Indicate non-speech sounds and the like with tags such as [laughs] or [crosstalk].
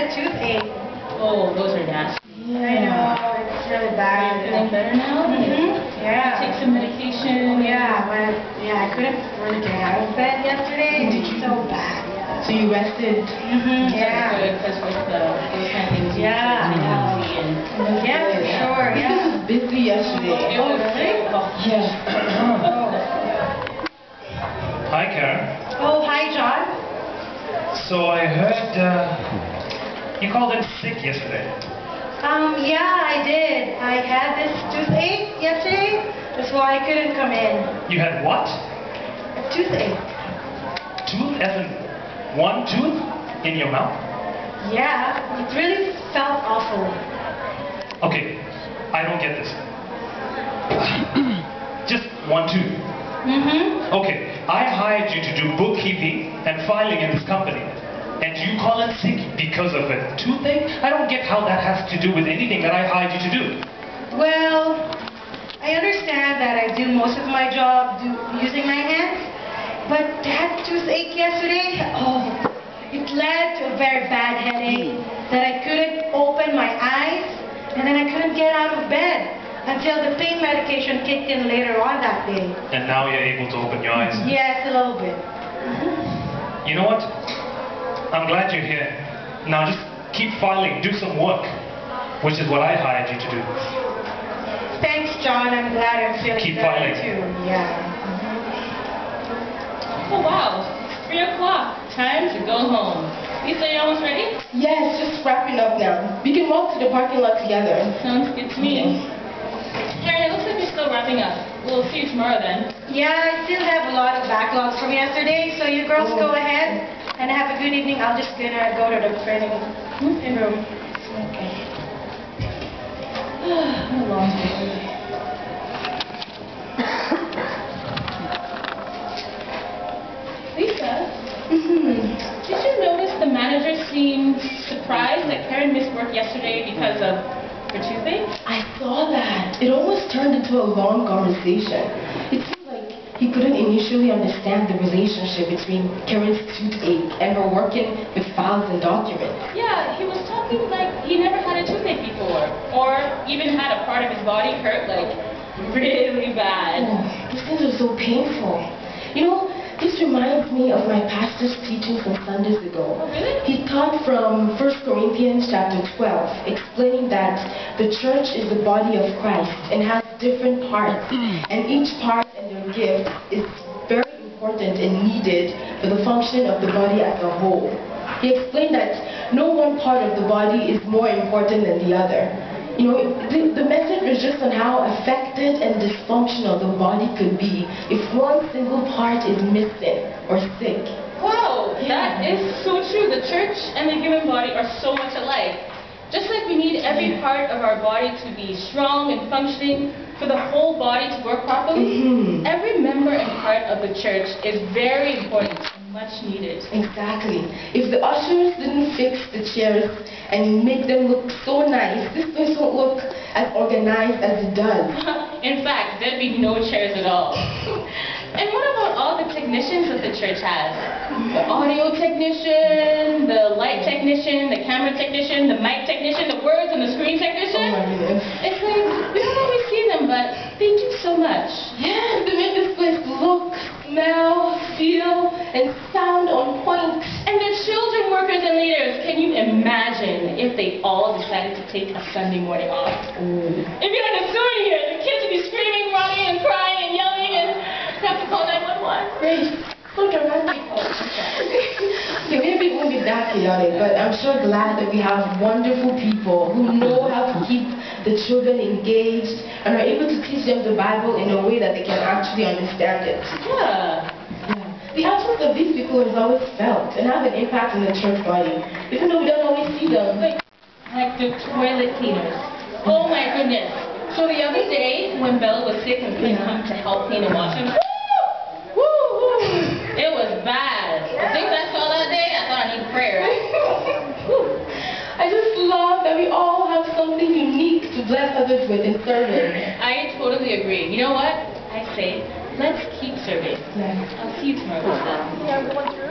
had a toothache. Oh, those are nasty. I know, it's really bad. Are you feeling better now? Mhm. Yeah. Take some medication. Yeah, but yeah, I couldn't really get out of bed yesterday. It's so bad. Yeah. So you rested. Mhm. That's Yeah. good, because with the, those kind of things, you Yeah, take it yeah. easy and Yeah, for sure. This Yeah. was busy yesterday. It was really? oh, Yeah. Hi, Karen. Oh, hi, John. So I heard uh, you called in sick yesterday. Um, yeah, I did. I had this toothache yesterday. That's why I couldn't come in. You had what? A toothache. Tooth as in one tooth in your mouth? Yeah, it really felt awful. Okay, I don't get this. [coughs] Just one tooth. Mm-hmm. Okay, I hired you to do bookkeeping and filing in this company. And you call it sick because of a toothache? I don't get how that has to do with anything that I hired you to do. Well, I understand that I do most of my job do, using my hands, but that toothache yesterday, oh, it led to a very bad headache that I couldn't open my eyes and then I couldn't get out of bed until the pain medication kicked in later on that day. And now you're able to open your eyes. Yes, a little bit. You know what? I'm glad you're here. Now just keep filing, do some work, which is what I hired you to do. Thanks, John. I'm glad I'm feeling Keep better filing. too. Yeah. oh wow, it's three o'clock. Time to go home. Lisa, you almost ready? Yeah, it's just wrapping up now. We can walk to the parking lot together. Sounds good to me. Mm-hmm. Karen, it looks like you're still wrapping up. We'll see you tomorrow then. Yeah, I still have a lot of backlogs from yesterday, so you girls go ahead and have a good evening. I'm just gonna go to the training room. Okay. A long day. Lisa, hmm did you notice the manager seemed surprised that Karen missed work yesterday because of her toothache? I saw that. It almost turned into a long conversation. It seemed like he couldn't initially understand the relationship between Karen's toothache and her working with files and documents. Yeah, he was talking like he never had a toothache before, or even had a part of his body hurt like really bad. Oh, these things are so painful. You know, this reminds me of my pastor's teaching from Sundays ago. Oh, really? He taught from 1 Corinthians chapter 12, explaining that the church is the body of Christ and has different parts, mm. and each part and their gift is very important and needed for the function of the body as a whole. He explained that no one part of the body is more important than the other. You know, the, the message was just on how affected and dysfunctional the body could be if one single part is missing or sick. Whoa, that is so true. The church and the human body are so much alike. Just like we need every part of our body to be strong and functioning for the whole body to work properly, Mhm. every member and part of the church is very important and much needed. Exactly. If the ushers didn't fix the chairs and make them look so nice, this place won't look as organized as it does. [laughs] In fact, there'd be no chairs at all. [laughs] And what about all the technicians that the church has? The audio technician, the light technician, the camera technician, the mic technician, the words and the screen Oh technician? my goodness. It's like, we don't always see them, but they do so much. Yes, they make this place look, smell, feel, and sound on point. And the children workers and leaders, can you imagine if they all decided to take a Sunday morning off? Mm. If you had a story here, the kids would be screaming, running, and crying, have to call 911. Great. So dramatic. Okay, maybe it won't be that chaotic, but I'm sure glad that we have wonderful people who know how to keep the children engaged and are able to teach them the Bible in a way that they can actually understand it. Yeah. Yeah. The absence of these people is always felt and have an impact on the church body, even though we don't always see them. Like, like the toilet cleaners. Oh my goodness. So the other day, when Bella was sick and couldn't Yeah. come to help clean the washroom, woo, woo, it was bad. The things I saw that day, I thought I need prayer. I just love that we all have something unique to bless others with in serving. I totally agree. You know what? I say, let's keep serving. Yeah. I'll see you tomorrow. Yeah,